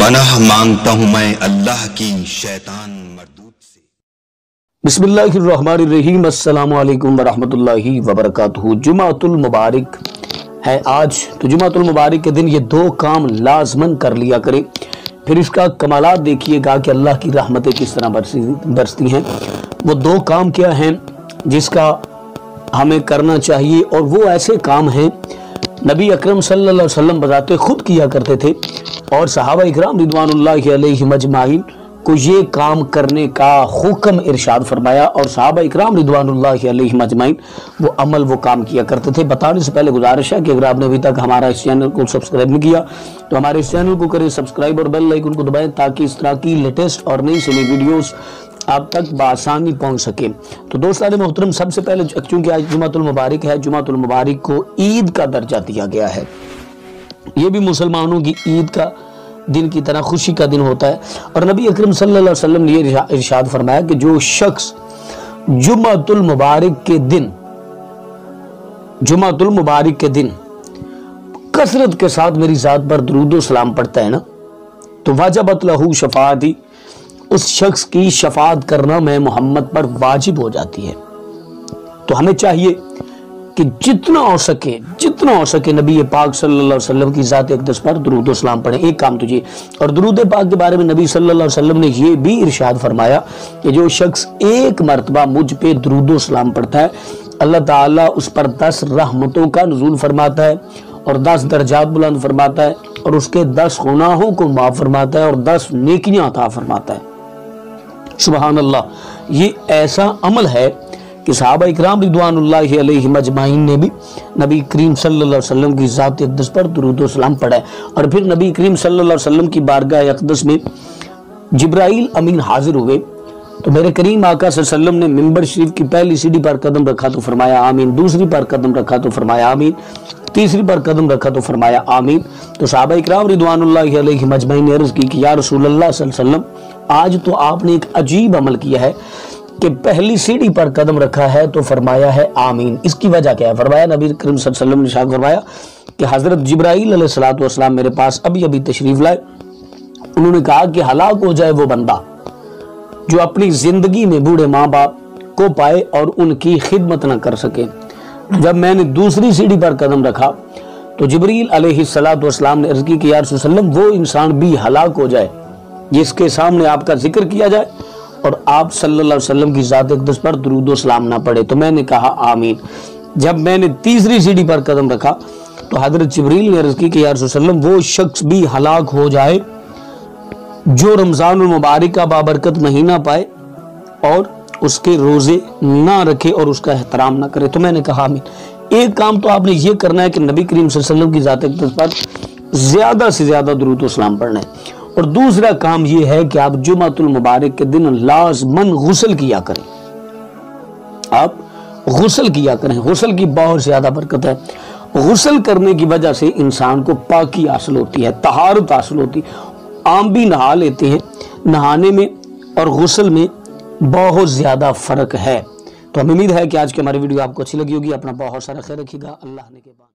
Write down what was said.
पनाह मांगता हूं मैं अल्लाह की शैतान मरदूत से बिस्मिल्लाहिर्रहमानिर्रहीम अस्सलाम वालेकुम वरहमतुल्लाहि वबरकातुहू जुमातुल मुबारक है आज तो जुमातुल मुबारक के दिन ये दो काम लाजमन कर लिया करें फिर इसका कमालात देखिएगा कि अल्लाह की रहमतें किस तरह बरसी बरसती हैं वो दो काम क्या हैं जिसका हमें करना चाहिए और वो ऐसे काम हैं नबी अकरम सल्लल्लाहु अलैहि वसल्लम खुद किया करते थे और सहाबा इकराम रिदवानुल्लाह अलैहिम अजमाइन को ये काम करने का हुक्म इरशाद फरमाया और सहाबा इकराम रिदवानुल्लाह अलैहिम अजमाइन वो अमल वो काम किया करते थे। बताने से पहले गुजारिश है कि अगर आपने अभी तक हमारा इस चैनल को सब्सक्राइब नहीं किया तो हमारे इस चैनल को करें सब्सक्राइब और बेल आइकन को दबाएँ ताकि इस तरह की लेटेस्ट और नई से नई वीडियोस आप तक बसानी पहुँच सके। तो दोस्त मोहतरम, सबसे पहले चूँकि आज जुमातुल मुबारक है जुमातुल मुबारक को ईद का दर्जा दिया गया है। ये भी मुसलमानों की ईद का दिन की तरह खुशी का दिन होता है। और नबी अकरम सल्लल्लाहु अलैहि वसल्लम ने इरशाद फरमाया कि जो शख्स जुमातुल मुबारक के दिन जुमातुल मुबारक के दिन कसरत के साथ मेरी जात पर दरूद सलाम पढ़ता है ना तो वाजबत लहू शफाती उस शख्स की शफात करना मैं मोहम्मद पर वाजिब हो जाती है। तो हमें चाहिए कि जितना हो सके, जितना हो सके नबी पाक सल्लल्लाहु अलैहि वसल्लम की ज़ात अकदस पर दरूद सलाम पढ़े। एक काम तुझे और दरूद पाक के बारे में नबी सल्लल्लाहु अलैहि वसल्लम ने यह भी इरशाद फरमाया कि जो शख्स एक मरतबा मुझ पे दरूद सलाम पढ़ता है, अल्लाह ताला उस पर दस रहमतों का नजूल फरमाता है और दस दर्जात बुलंद फरमाता है और उसके दस गुनाहों को माफ़ फरमाता है और दस नेकियाँ अता फरमाता है। सुबहान अल्लाह ये ऐसा अमल है कि साहबा इकराम रिदवान ने भी नबी करीम अलैहि वसल्लम की ज़ात अकदस पर दरूद सलाम पढ़ा है। और फिर नबी करीम अलैहि वसल्लम की बारगाह अकदस में जिब्राइल अमीन हाजिर हुए। तो मेरे करीम आका वसल्लम ने मिंबर शरीफ की पहली सीढ़ी पर कदम रखा तो फरमाया, आमीन। दूसरी पर कदम रखा तो फरमाया, आमीन। तीसरी पर कदम रखा तो फरमाया, आमीन। तो साहबा इकराम रिदवान मजमई ने अर्ज़ की कि, या रसूल वसल्लम आज तो आपने एक अजीब अमल किया है कि पहली सीढ़ी पर कदम रखा है तो फरमाया है आमीन। इसकी वजह क्या है? फरमाया नबी करीम वसल्लम ने शाह फरमाया कि हज़रत जब्राईल सलाम मेरे पास अभी अभी तशरीफ़ लाए। उन्होंने कहा कि हलाक हो जाए वो बंदा जो अपनी ज़िंदगी में बूढ़े माँ बाप को पाए और उनकी खिदमत न कर सके। जब मैंने दूसरी सीढ़ी पर कदम रखा तो जबरील अलैहिस्सलाम ने अर्ज़ की कि यार वो इंसान भी हलाक हो जाए। जिसके सामने आपका ज़िक्र किया जाए और आप सल्लल्लाहु अलैहि वसल्लम की ज़ात अकदस पर दरूद सलाम ना पड़े तो मैंने कहा आमीन। जब मैंने तीसरी सीढ़ी पर कदम रखा तो हज़रत जबरील ने अर्ज़ की कि यार वो शख्स भी हलाक हो जाए जो रमज़ान मुबारक का बाबरकत महीना पाए और उसके रोज़े ना रखे और उसका एहतराम ना करे। तो मैंने कहा आमीन। एक काम तो आपने ये करना है कि नबी करीम वसल्लम की ज़ात अकदस पर ज़्यादा से ज़्यादा दरूद सलाम पढ़ना है। और दूसरा काम यह है कि आप जुमातुल मुबारक के दिन लाजमन गुसल किया करें। आप गुसल किया करें। गुसल की बहुत ज़्यादा बरकत है। गुसल करने की वजह से इंसान को पाकी हासिल होती है, तहारत हासिल होती आम भी नहा लेते हैं। नहाने में और गुसल में बहुत ज़्यादा फ़र्क है। तो हमें उम्मीद है कि आज की हमारी वीडियो आपको अच्छी लगी होगी। अपना बहुत सारा ख्याल रखिएगा। अल्लाह ने के बाद।